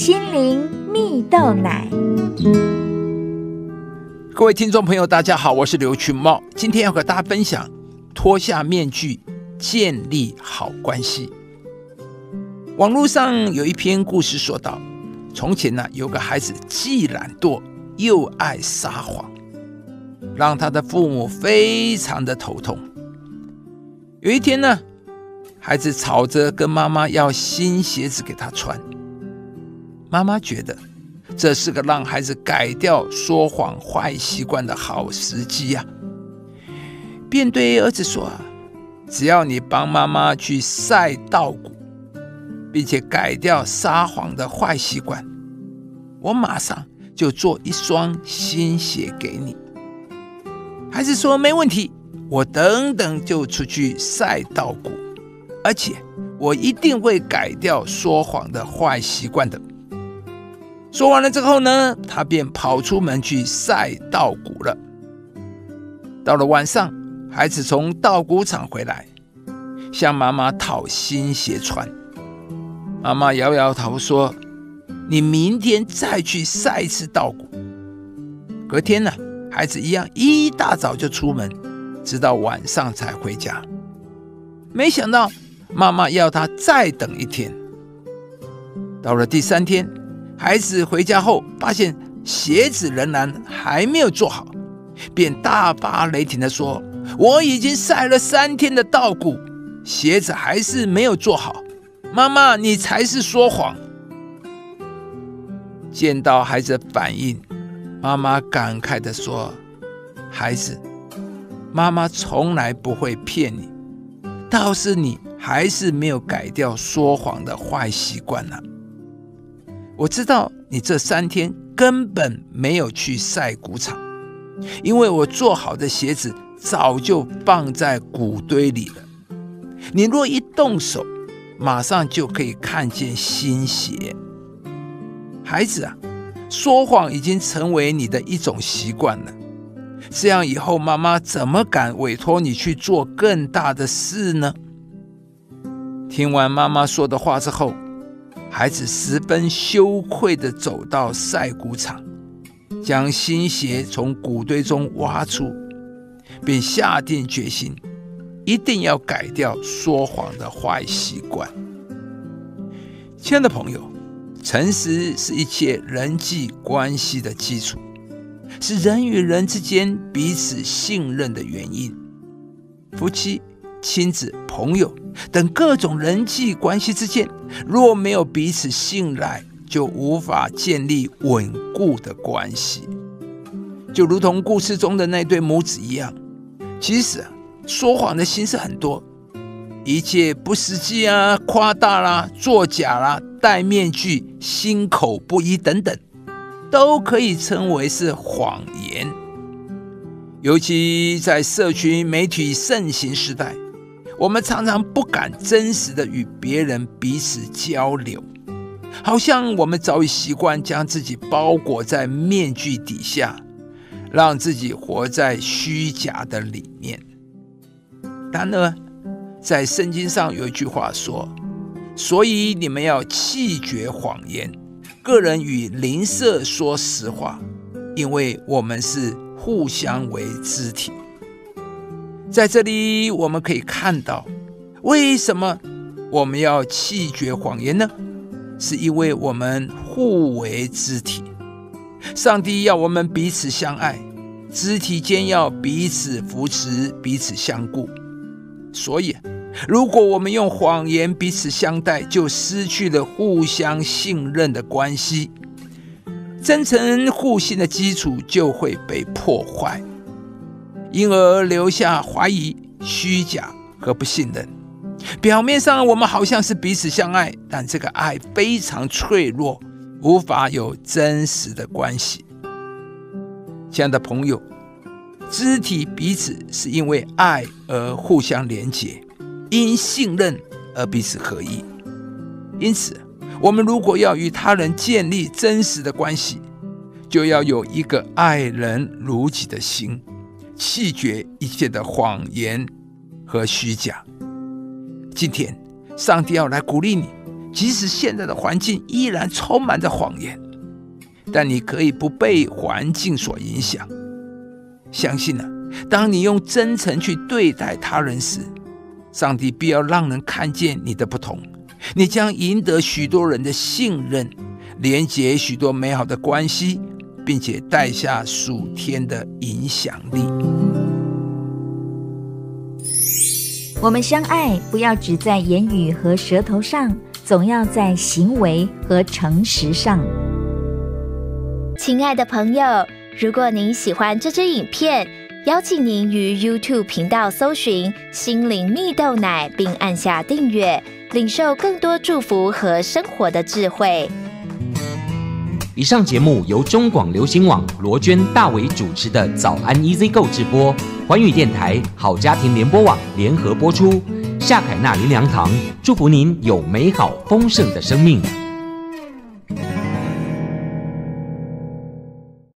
心灵蜜豆奶。各位听众朋友，大家好，我是刘群茂，今天要和大家分享脱下面具，建立好关系。网络上有一篇故事说道：从前呢，有个孩子既懒惰又爱撒谎，让他的父母非常的头痛。有一天呢，孩子吵着跟妈妈要新鞋子给他穿，妈妈觉得。这是个让孩子改掉说谎坏习惯的好时机呀，便对儿子说：“只要你帮妈妈去晒稻谷，并且改掉撒谎的坏习惯，我马上就做一双新鞋给你。”孩子说：“没问题，我等等就出去晒稻谷，而且我一定会改掉说谎的坏习惯的。”说完了之后呢，他便跑出门去晒稻谷了。到了晚上，孩子从稻谷场回来，向妈妈讨新鞋穿。妈妈摇摇头说：“你明天再去晒一次稻谷。”隔天呢，孩子一样一大早就出门，直到晚上才回家。没想到妈妈要他再等一天。到了第三天。孩子回家后，发现鞋子仍然还没有做好，便大发雷霆地说：“我已经晒了三天的稻谷，鞋子还是没有做好。妈妈，你才是说谎。”见到孩子的反应，妈妈感慨地说：“孩子，妈妈从来不会骗你，倒是你还是没有改掉说谎的坏习惯呢。”我知道你这三天根本没有去晒谷场，因为我做好的鞋子早就放在谷堆里了。你若一动手，马上就可以看见新鞋。孩子啊，说谎已经成为你的一种习惯了。这样以后，妈妈怎么敢委托你去做更大的事呢？听完妈妈说的话之后。孩子十分羞愧地走到晒谷场，将新鞋从谷堆中挖出，并下定决心，一定要改掉说谎的坏习惯。亲爱的朋友，诚实是一切人际关系的基础，是人与人之间彼此信任的原因。夫妻。亲子、朋友等各种人际关系之间，若没有彼此信赖，就无法建立稳固的关系。就如同故事中的那对母子一样，其实说谎的心思很多，一切不实际啊、夸大啦、作假啦、戴面具、心口不一等等，都可以称为是谎言。尤其在社群媒体盛行时代。我们常常不敢真实的与别人彼此交流，好像我们早已习惯将自己包裹在面具底下，让自己活在虚假的里面。然而，在圣经上有一句话说：“所以你们要弃绝谎言，个人与邻舍说实话，因为我们是互相为肢体。”在这里，我们可以看到，为什么我们要弃绝谎言呢？是因为我们互为肢体，上帝要我们彼此相爱，肢体间要彼此扶持、彼此相顾。所以，如果我们用谎言彼此相待，就失去了互相信任的关系，真诚互信的基础就会被破坏。因而留下怀疑、虚假和不信任。表面上我们好像是彼此相爱，但这个爱非常脆弱，无法有真实的关系。亲爱的朋友，肢体彼此是因为爱而互相连结，因信任而彼此合一。因此，我们如果要与他人建立真实的关系，就要有一个爱人如己的心。弃绝一切的谎言和虚假。今天，上帝要来鼓励你，即使现在的环境依然充满着谎言，但你可以不被环境所影响。相信呢，当你用真诚去对待他人时，上帝必要让人看见你的不同，你将赢得许多人的信任，连接许多美好的关系，并且带下属天的影响力。我们相爱，不要只在言语和舌头上，总要在行为和诚实上。亲爱的朋友，如果您喜欢这支影片，邀请您于 YouTube 频道搜寻“心灵蜜豆奶”，并按下订阅，领受更多祝福和生活的智慧。以上节目由中广流行网罗娟、大伟主持的《早安 Easy 购》直播，环宇电台好家庭联播网联合播出。夏凯纳林粮堂祝福您有美好丰盛的生命。